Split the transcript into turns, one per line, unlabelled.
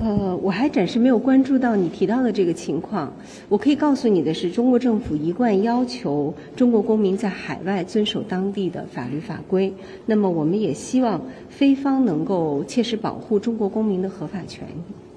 呃我还暂时没有关注到你提到的这个情况。我可以告诉你的是中国政府一贯要求中国公民在海外遵守当地的法律法规。那么我们也希望菲方能够切实保护中国公民的合法权。益